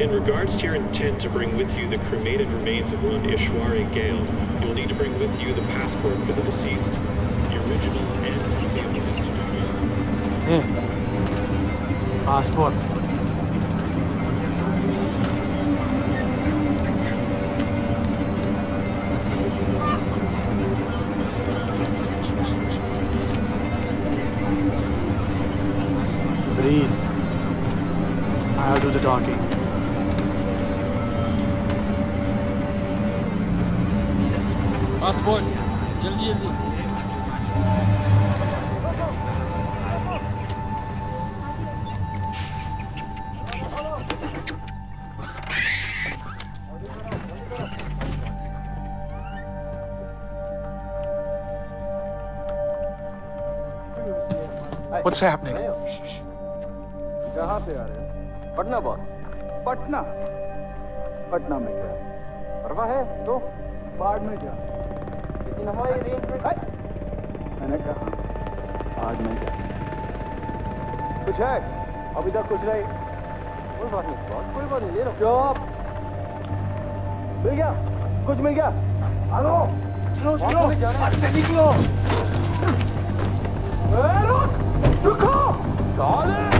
In regards to your intent to bring with you the cremated remains of one Ishwari Ghale, you'll need to bring with you the passport for the deceased, the original and the Constitution. Eh. Passport. What's happening? कहाँ से आ रहे हैं? Patna boss Patna. Patna में क्या? परवा है तो बाढ़ में क्या? लेकिन हमारी रेंज में मैंने कहा आज में क्या? कुछ है? अभी तक कुछ नहीं। कोई बात नहीं बॉस कोई बात नहीं ले लो। चुप मिल गया? कुछ मिल गया? हेलो? चलो चलो। आज से निकलो। ए, 向こう、ガ。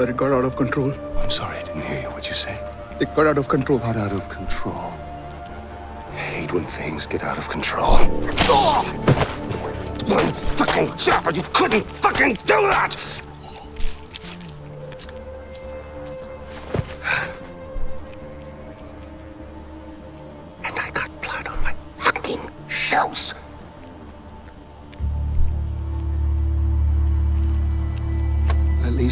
That it got out of control. I'm sorry, I didn't hear you. What'd you say? It got out of control. Not out of control. I hate when things get out of control. Oh! One fucking job, you couldn't fucking do that! And I got blood on my fucking shoes.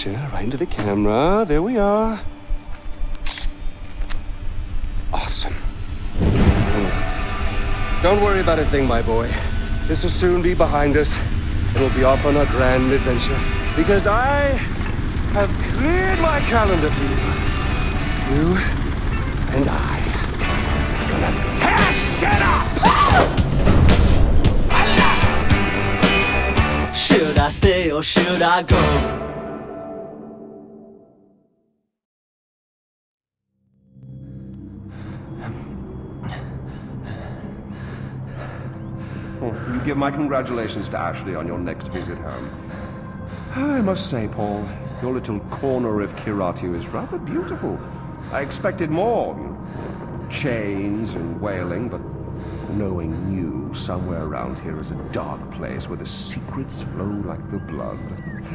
picture right into the camera. There we are. Awesome. Hmm. Don't worry about a thing, my boy. This will soon be behind us. and we'll be off on a grand adventure. Because I have cleared my calendar for you. You and I are gonna tear shit up! Should I stay or should I go? Give my congratulations to Ashley on your next visit home. I must say, Paul, your little corner of Kiratu is rather beautiful. I expected more. Chains and wailing, but knowing you, somewhere around here is a dark place where the secrets flow like the blood.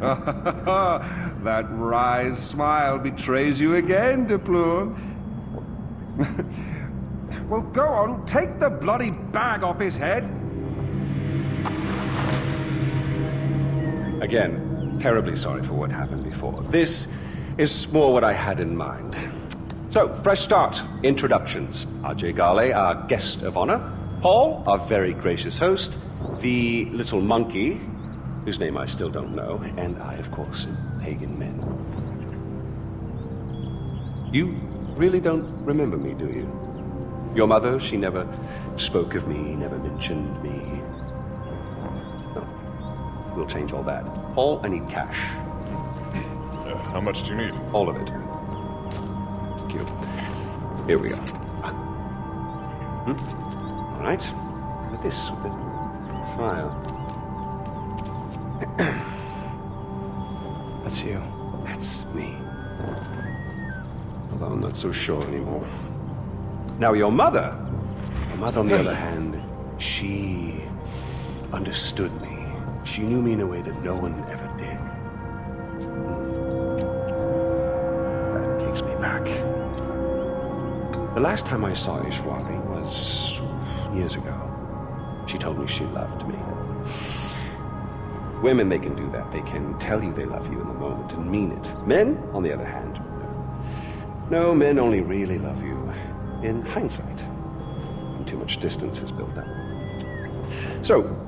that wry smile betrays you again, De Pleur. well, go on, take the bloody bag off his head. Again, terribly sorry for what happened before. This is more what I had in mind. So, fresh start. Introductions. Ajay Ghale, our guest of honor. Paul, our very gracious host. The little monkey, whose name I still don't know. And I, of course, am Pagan Min. You really don't remember me, do you? Your mother, she never spoke of me, never mentioned me. No. We'll change all that. Paul, I need cash. Uh, how much do you need? All of it. Thank you. Here we go. Hmm? All right. With this, with a smile. That's you. That's me. Although I'm not so sure anymore. Now, your mother. Your mother, on the other hand, she understood me. She knew me in a way that no one ever did. That takes me back. The last time I saw Ishwari was years ago. She told me she loved me. Women, they can do that. They can tell you they love you in the moment and mean it. Men, on the other hand, no, men only really love you in hindsight. When too much distance has built up. So,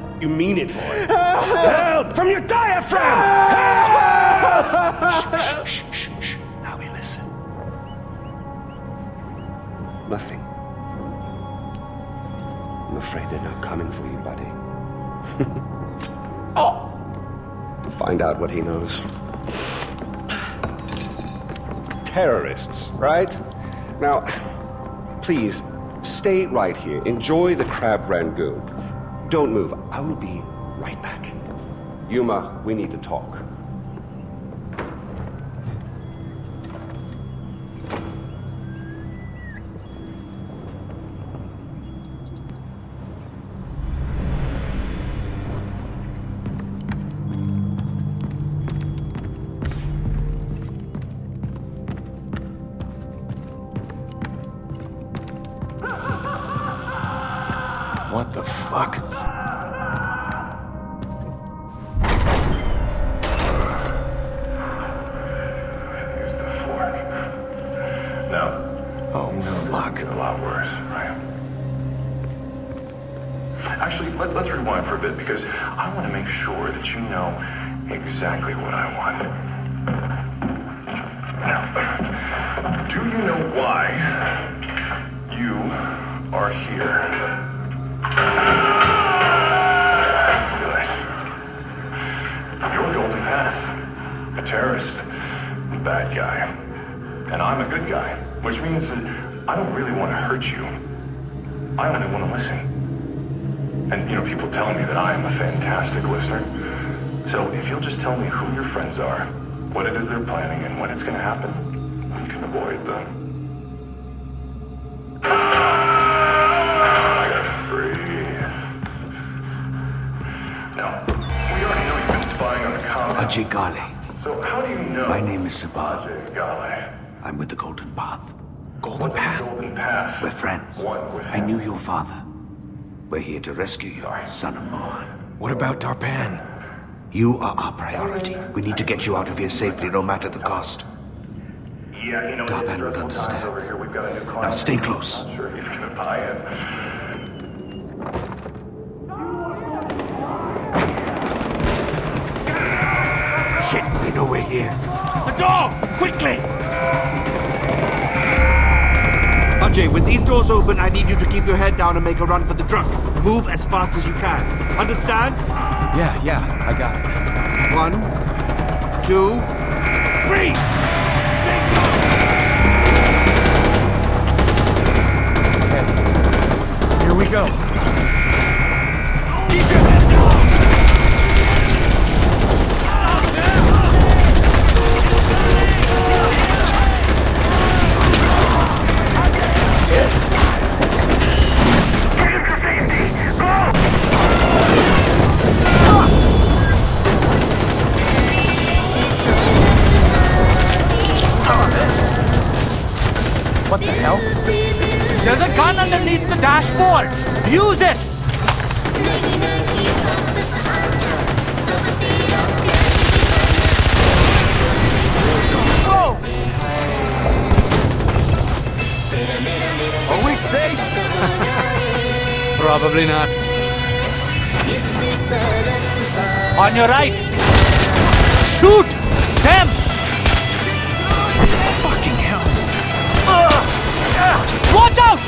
You mean it, boy. Help! From your diaphragm! Help! Shh, shh, shh, shh. Now we listen. Nothing. I'm afraid they're not coming for you, buddy. oh! We'll find out what he knows. Terrorists, right? Now, please, stay right here. Enjoy the crab rangoon. Don't move. I will be right back. Yuma, we need to talk. Fuck? Here's the fork. No. Oh, no luck. A lot worse, right? Actually, let, let's rewind for a bit because I want to make sure that you know exactly what I want. Hurt you. I only want to listen. And, you know, people tell me that I am a fantastic listener. So if you'll just tell me who your friends are, what it is they're planning, and when it's going to happen, we can avoid the... I gotta breathe. Now, we already know you've spying on the compound. Ajay. So how do you know... My name is Sabal. I'm with the Golden Path. Golden Path? Golden Path. We're friends. I knew your father. We're here to rescue you, son of Mohan. What about Darpan? You are our priority. We need to get you out of here safely, no matter the cost. Yeah, you know, Darpan would understand. over here. We've got a new. Now stay close. I'm not sure he's gonna buy it. Shit, they know we're here. The door! Quickly! Ajay, with these doors open, I need you to keep your head down and make a run for the truck. Move as fast as you can. Understand? Yeah, yeah, I got it. One, two, three! Here we go. Hell? There's a gun underneath the dashboard! Use it! Go! Are we safe? Probably not. On your right! Shoot! Watch out!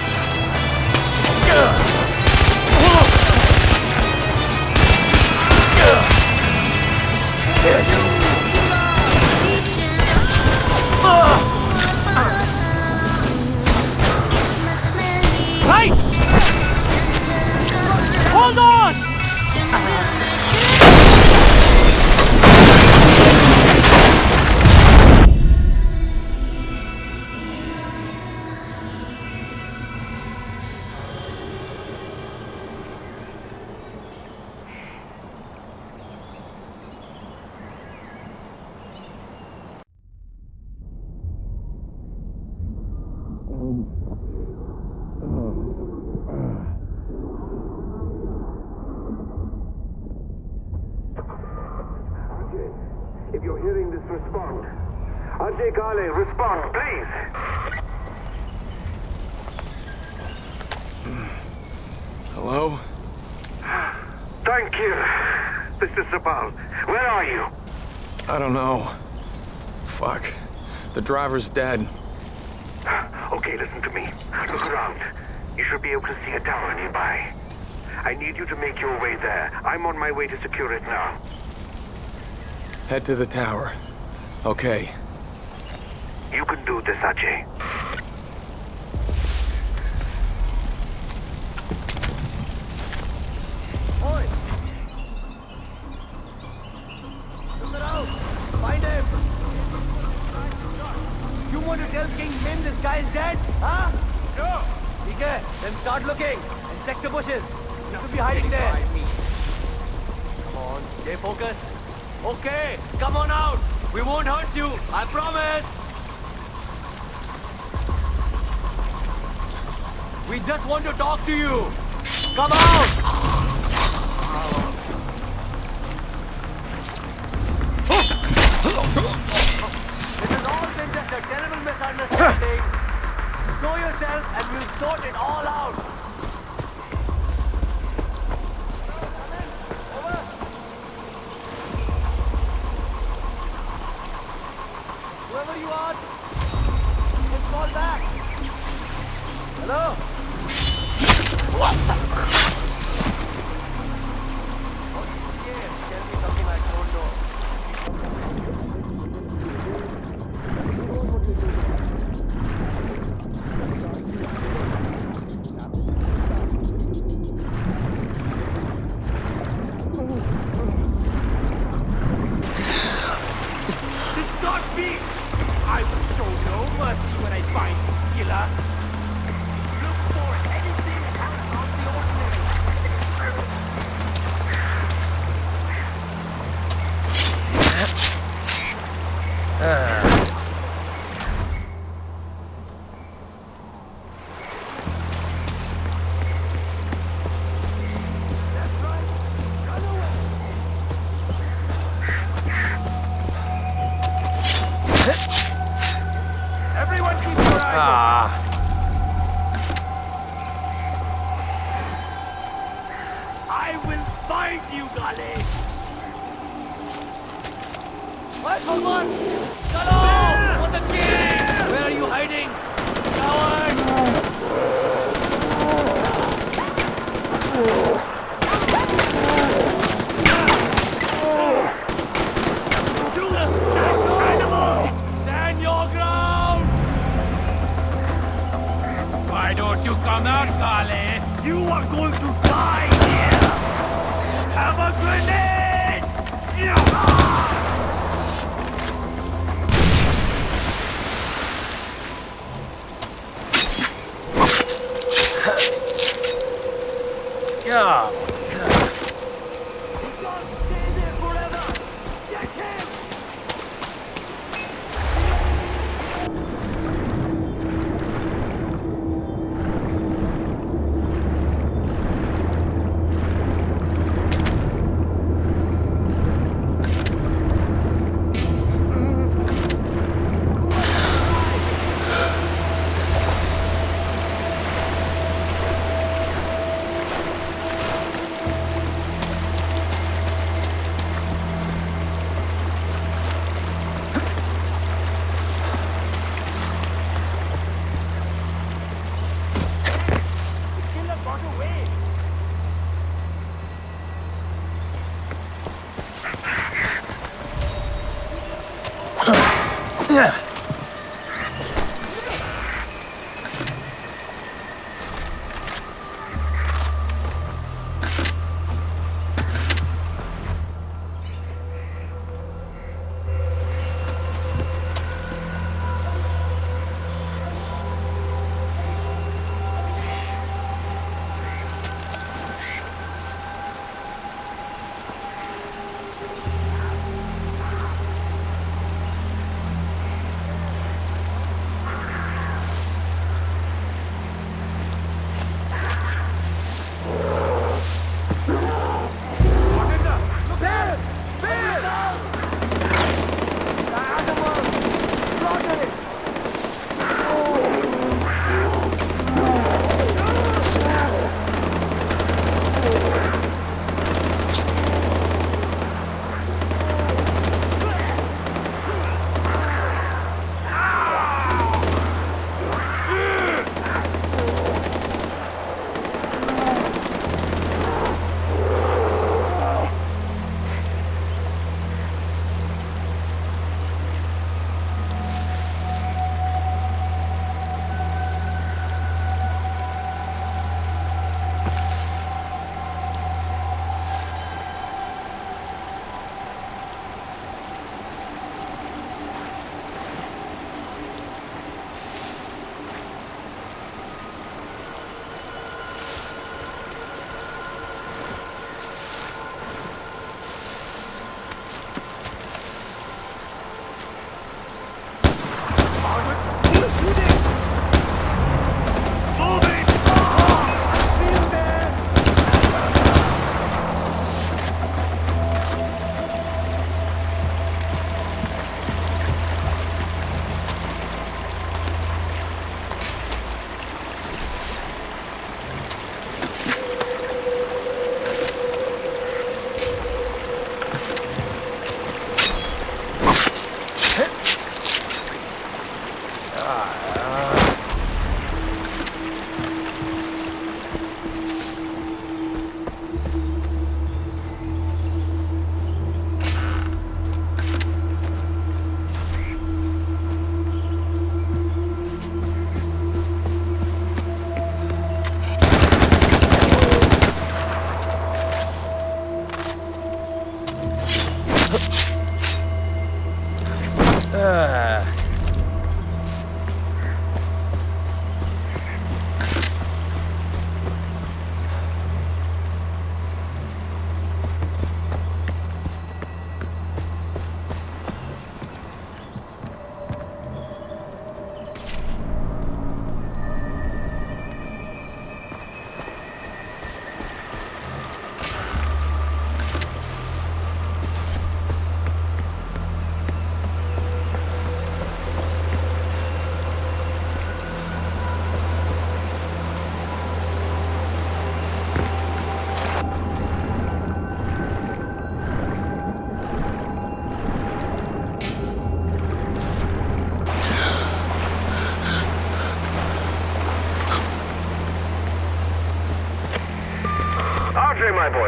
This is Sabal. Where are you? I don't know. Fuck. The driver's dead. Okay, listen to me. Look around. You should be able to see a tower nearby. I need you to make your way there. I'm on my way to secure it now. Head to the tower. Okay. You can do this, Ajay. Check the bushes. You could be hiding there. Come on, stay focused. Okay, come on out. We won't hurt you. I promise. We just want to talk to you. Come out. This has all been just a terrible misunderstanding. Show yourself and we'll sort it all out. Whoever you are, just call back. Hello? I will find you, Ghale. What? Come on! Hello! Yeah. What the king? Where are you hiding? Coward! Why don't you come out, Carly? You are going to die! Yeah.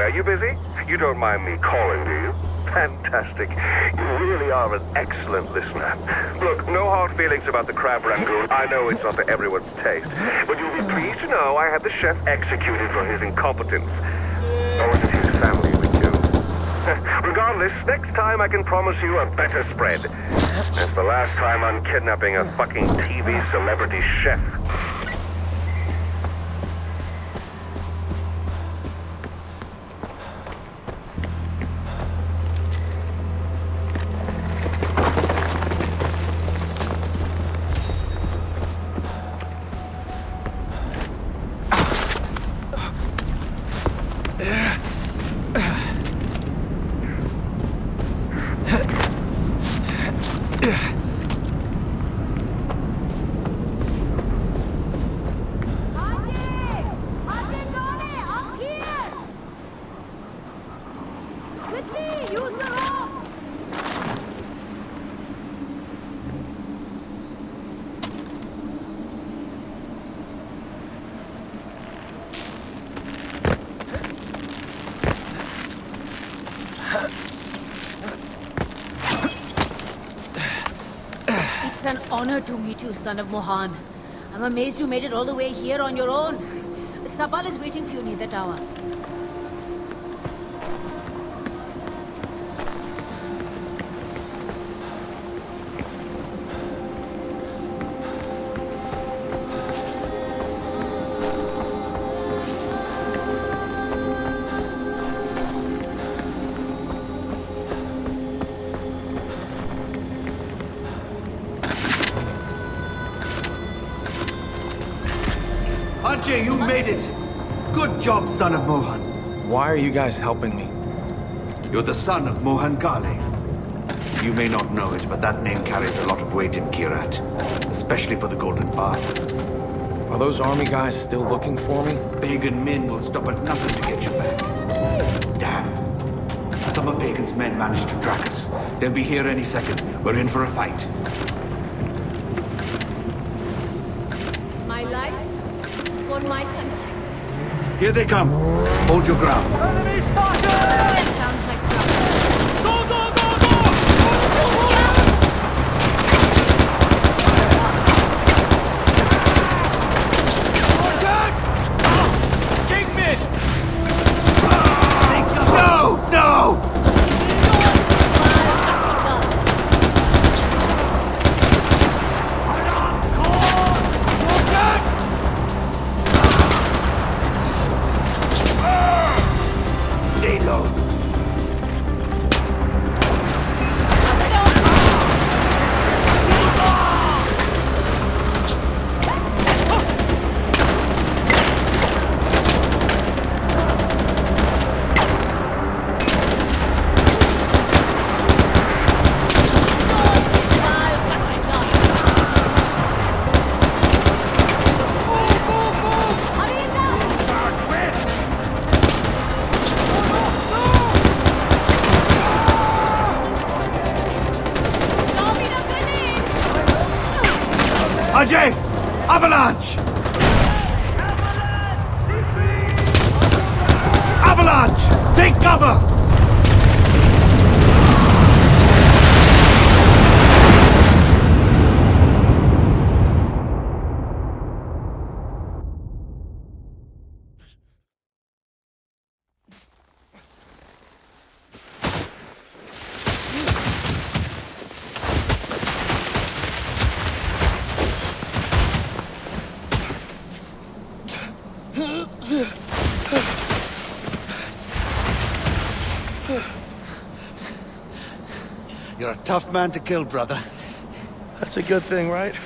Are you busy? You don't mind me calling, do you? Fantastic. You really are an excellent listener. Look, no hard feelings about the crab rangoon. I know it's not to everyone's taste. But you'll be pleased to know I had the chef executed for his incompetence. Oh, or was it his family with you? Regardless, next time I can promise you a better spread. It's the last time I'm kidnapping a fucking TV celebrity chef. It's an honor to meet you, son of Mohan. I'm amazed you made it all the way here on your own. Sabal is waiting for you near the tower. Son of Mohan. Why are you guys helping me? You're the son of Mohan Ghale. You may not know it, but that name carries a lot of weight in Kyrat, especially for the Golden Path. Are those army guys still looking for me? Pagan Min will stop at nothing to get you back. Damn. Some of Pagan's men managed to track us. They'll be here any second. We're in for a fight. My life for my country. Here they come. Hold your ground. Enemy spotted! Tough man to kill, brother. That's a good thing, right?